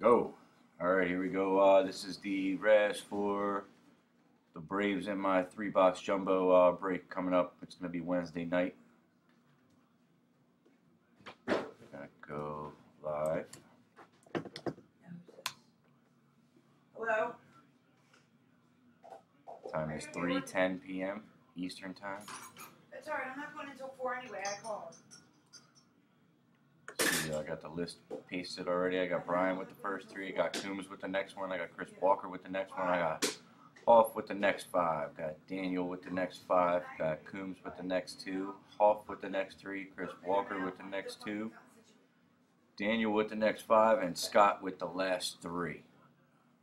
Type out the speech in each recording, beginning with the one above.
Go. All right, here we go. Uh, this is the res for the Braves in my three box jumbo uh, break coming up. It's going to be Wednesday night. Gonna go live. Hello? Time is 3:10 p.m. Eastern time. That's alright, I'm not going until 4 anyway, I called. See, I got the list pasted already. I got Brian with the first three. I got Coombs with the next one. I got Chris Walker with the next one. I got Hoff with the next five. Got Daniel with the next five. Got Coombs with the next two. Hoff with the next three. Chris Walker with the next two. Daniel with the next five. And Scott with the last three.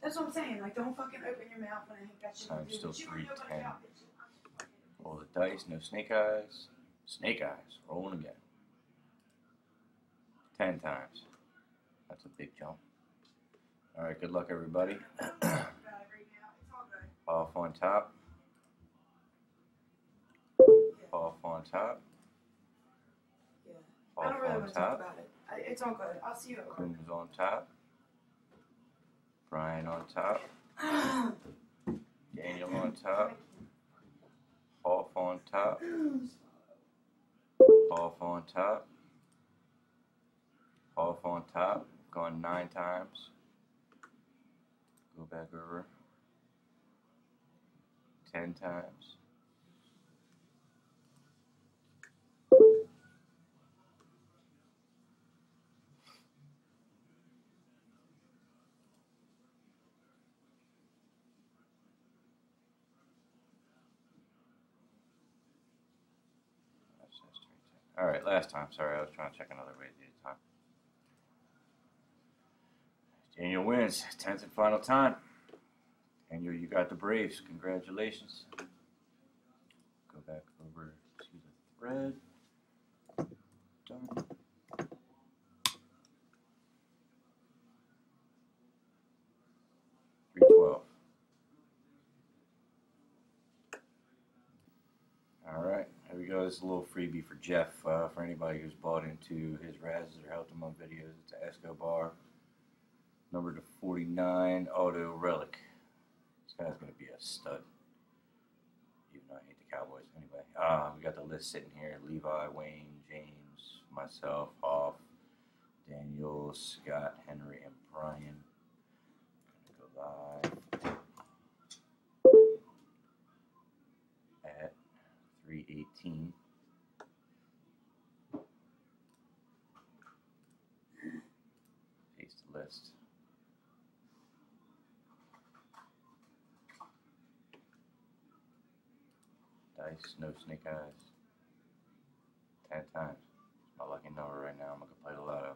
That's what I'm saying, like, don't fucking open your mouth when I think that shit do. still But you already opened 3:10. your mouth, bitch. Roll the dice. No snake eyes. Snake eyes. Rolling again. Ten times. That's a big jump. All right. Good luck, everybody. Bad right now, it's all good. Off on top. Off on top. Yeah. I don't really on want to talk about it. I, it's all good. I'll see you at work. Coombs on top. Brian on top. Daniel on top. Off on top. Off on top. On top. Gone nine times. Go back over. Ten times. All right, last time. Sorry, I was trying to check another way the time. Daniel wins, tenth and final time. Daniel, you got the Braves. Congratulations. Go back over to the thread. Done. Three twelve. All right, here we go. This is a little freebie for Jeff. Uh, for anybody who's bought into his razzes or helped him on videos, it's an Escobar number to 49 auto relic. This guy's gonna be a stud. Even though I hate the Cowboys anyway. Uh, we got the list sitting here: Levi, Wayne, James, myself, Hoff, Daniel, Scott, Henry, and Brian. Gonna go live at 318. Paste the list. Dice, no snake eyes. Ten times. It's my lucky number right now. I'm gonna play the lotto.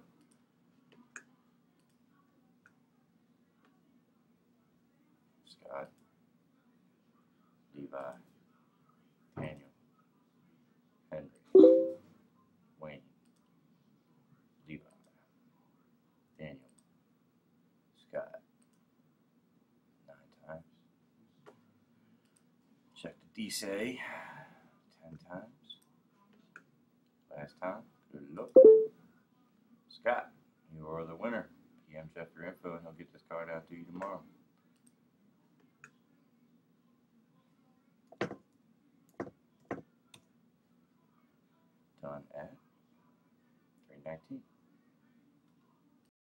Scott. Levi. Check the Ten times. Last time. Good luck. Scott, you are the winner. PM check your info and he'll get this card out to you tomorrow. Done at 319.